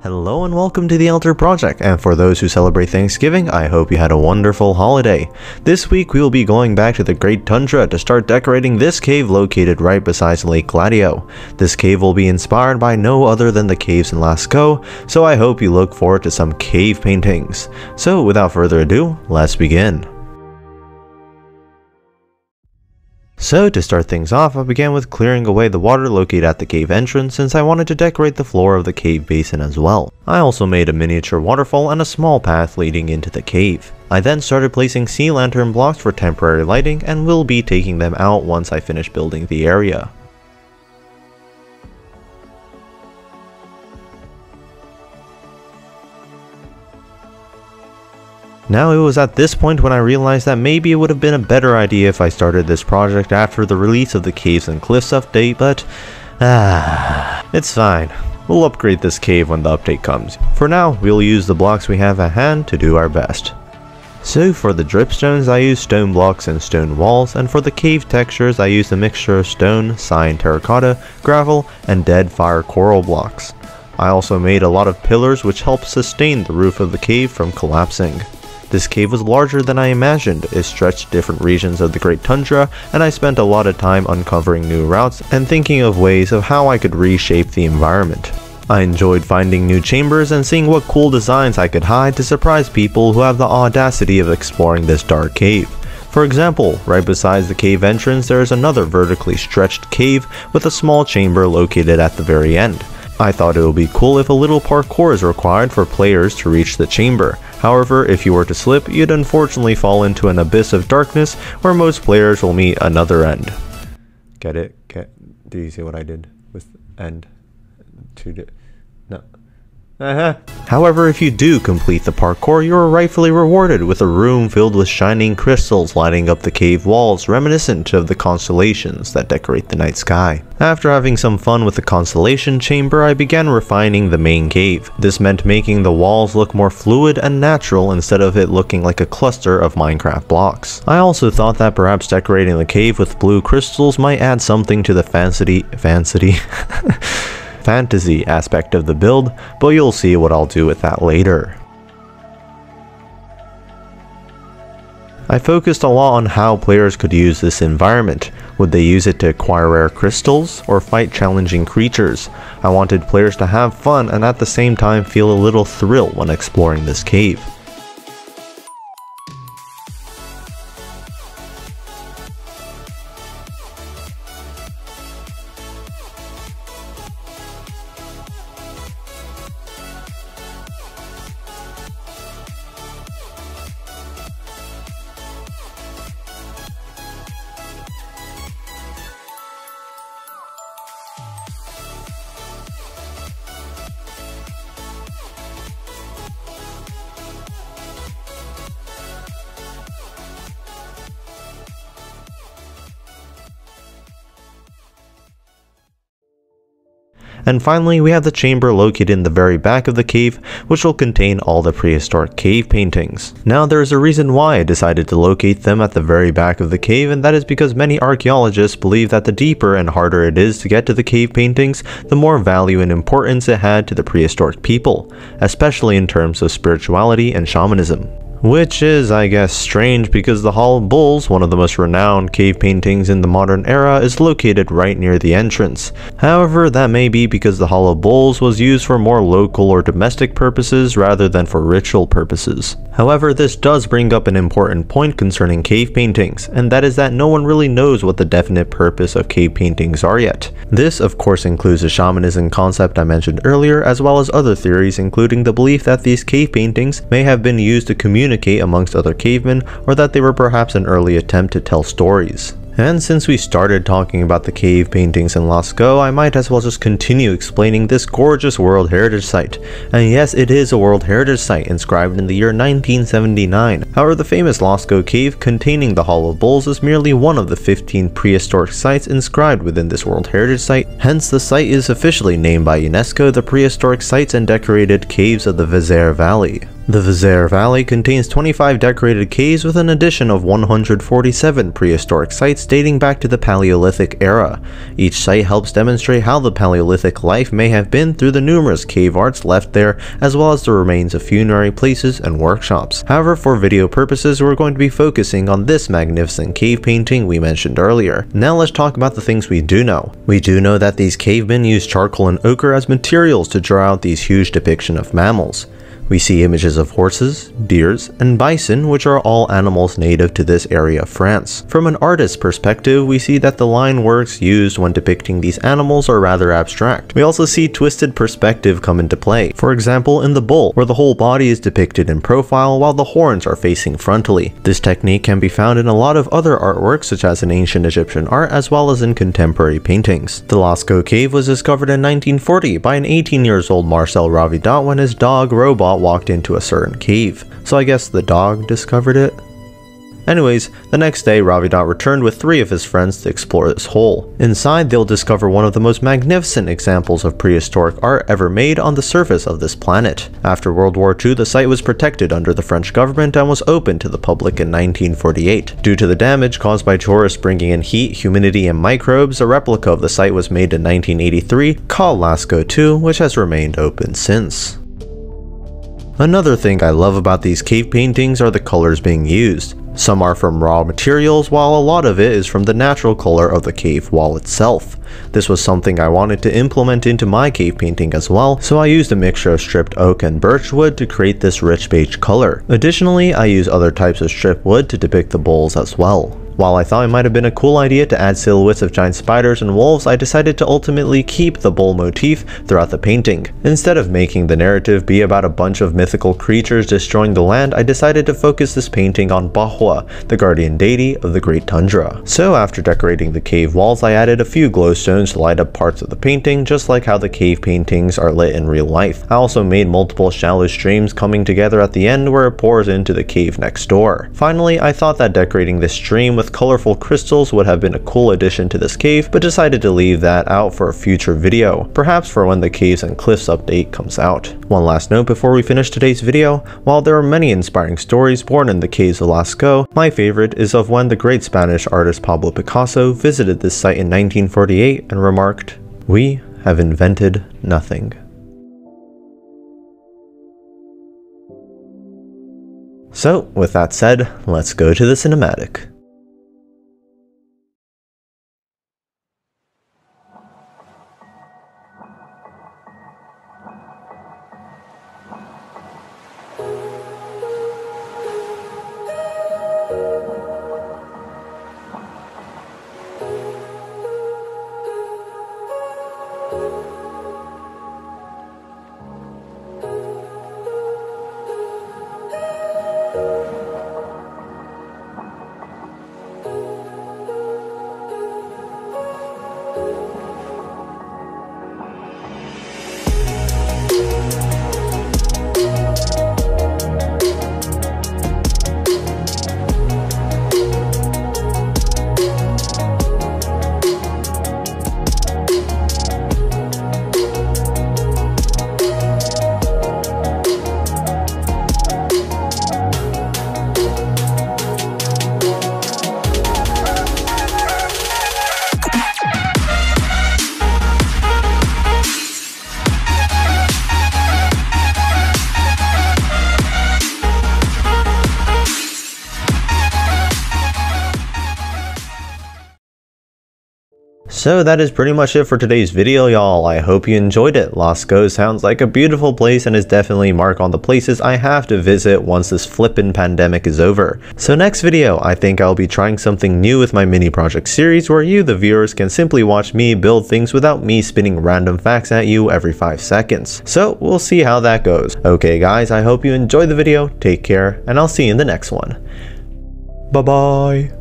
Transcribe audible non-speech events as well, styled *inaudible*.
Hello and welcome to the Altar Project, and for those who celebrate Thanksgiving, I hope you had a wonderful holiday. This week we will be going back to the Great Tundra to start decorating this cave located right beside Lake Gladio. This cave will be inspired by no other than the caves in Lascaux, so I hope you look forward to some cave paintings. So without further ado, let's begin. So to start things off, I began with clearing away the water located at the cave entrance since I wanted to decorate the floor of the cave basin as well. I also made a miniature waterfall and a small path leading into the cave. I then started placing sea lantern blocks for temporary lighting and will be taking them out once I finish building the area. Now it was at this point when I realized that maybe it would have been a better idea if I started this project after the release of the Caves and Cliffs update, but ah, it's fine. We'll upgrade this cave when the update comes. For now, we'll use the blocks we have at hand to do our best. So for the dripstones I used stone blocks and stone walls, and for the cave textures I used a mixture of stone, cyan terracotta, gravel, and dead fire coral blocks. I also made a lot of pillars which help sustain the roof of the cave from collapsing. This cave was larger than I imagined, it stretched different regions of the Great Tundra, and I spent a lot of time uncovering new routes and thinking of ways of how I could reshape the environment. I enjoyed finding new chambers and seeing what cool designs I could hide to surprise people who have the audacity of exploring this dark cave. For example, right beside the cave entrance there is another vertically stretched cave with a small chamber located at the very end. I thought it would be cool if a little parkour is required for players to reach the chamber. However, if you were to slip, you'd unfortunately fall into an abyss of darkness where most players will meet another end. Get it? Get? Do you see what I did with end? To no. Uh-huh. However, if you do complete the parkour, you are rightfully rewarded with a room filled with shining crystals lighting up the cave walls reminiscent of the constellations that decorate the night sky. After having some fun with the constellation chamber, I began refining the main cave. This meant making the walls look more fluid and natural instead of it looking like a cluster of Minecraft blocks. I also thought that perhaps decorating the cave with blue crystals might add something to the fancy fancy *laughs* fantasy aspect of the build, but you'll see what I'll do with that later. I focused a lot on how players could use this environment. Would they use it to acquire rare crystals or fight challenging creatures? I wanted players to have fun and at the same time feel a little thrill when exploring this cave. And finally, we have the chamber located in the very back of the cave, which will contain all the prehistoric cave paintings. Now, there is a reason why I decided to locate them at the very back of the cave, and that is because many archaeologists believe that the deeper and harder it is to get to the cave paintings, the more value and importance it had to the prehistoric people, especially in terms of spirituality and shamanism. Which is, I guess, strange because the Hall of Bulls, one of the most renowned cave paintings in the modern era, is located right near the entrance. However, that may be because the Hall of Bulls was used for more local or domestic purposes rather than for ritual purposes. However, this does bring up an important point concerning cave paintings, and that is that no one really knows what the definite purpose of cave paintings are yet. This, of course, includes the shamanism concept I mentioned earlier, as well as other theories including the belief that these cave paintings may have been used to communicate communicate amongst other cavemen, or that they were perhaps an early attempt to tell stories. And since we started talking about the cave paintings in Lascaux, I might as well just continue explaining this gorgeous World Heritage Site. And yes, it is a World Heritage Site inscribed in the year 1979. However, the famous Lascaux Cave containing the Hall of Bulls is merely one of the 15 prehistoric sites inscribed within this World Heritage Site, hence the site is officially named by UNESCO the Prehistoric Sites and Decorated Caves of the Vézère Valley. The Vézère Valley contains 25 decorated caves with an addition of 147 prehistoric sites dating back to the Paleolithic era. Each site helps demonstrate how the Paleolithic life may have been through the numerous cave arts left there, as well as the remains of funerary places and workshops. However, for video purposes, we're going to be focusing on this magnificent cave painting we mentioned earlier. Now let's talk about the things we do know. We do know that these cavemen used charcoal and ochre as materials to draw out these huge depiction of mammals. We see images of horses, deers, and bison, which are all animals native to this area of France. From an artist's perspective, we see that the line works used when depicting these animals are rather abstract. We also see twisted perspective come into play. For example, in the bull, where the whole body is depicted in profile while the horns are facing frontally. This technique can be found in a lot of other artworks such as in ancient Egyptian art as well as in contemporary paintings. The Lascaux cave was discovered in 1940 by an 18 years old Marcel Ravidat when his dog Robot walked into a certain cave, so I guess the dog discovered it? Anyways, the next day Ravidat returned with three of his friends to explore this hole. Inside, they'll discover one of the most magnificent examples of prehistoric art ever made on the surface of this planet. After World War II, the site was protected under the French government and was opened to the public in 1948. Due to the damage caused by tourists bringing in heat, humidity, and microbes, a replica of the site was made in 1983 called Lascaux 2, which has remained open since. Another thing I love about these cave paintings are the colors being used. Some are from raw materials, while a lot of it is from the natural color of the cave wall itself. This was something I wanted to implement into my cave painting as well, so I used a mixture of stripped oak and birch wood to create this rich beige color. Additionally, I use other types of stripped wood to depict the bowls as well. While I thought it might have been a cool idea to add silhouettes of giant spiders and wolves, I decided to ultimately keep the bull motif throughout the painting. Instead of making the narrative be about a bunch of mythical creatures destroying the land, I decided to focus this painting on Bohwa, the guardian deity of the Great Tundra. So after decorating the cave walls, I added a few glowstones to light up parts of the painting, just like how the cave paintings are lit in real life. I also made multiple shallow streams coming together at the end where it pours into the cave next door. Finally, I thought that decorating this stream with with colorful crystals would have been a cool addition to this cave, but decided to leave that out for a future video, perhaps for when the Caves and Cliffs update comes out. One last note before we finish today's video, while there are many inspiring stories born in the Caves of Lascaux, my favorite is of when the great Spanish artist Pablo Picasso visited this site in 1948 and remarked, We have invented nothing. So, with that said, let's go to the cinematic. So that is pretty much it for today's video y'all, I hope you enjoyed it. Lascaux sounds like a beautiful place and is definitely mark on the places I have to visit once this flippin' pandemic is over. So next video, I think I'll be trying something new with my mini project series where you the viewers can simply watch me build things without me spinning random facts at you every 5 seconds. So we'll see how that goes. Okay guys, I hope you enjoyed the video, take care, and I'll see you in the next one. Bye bye.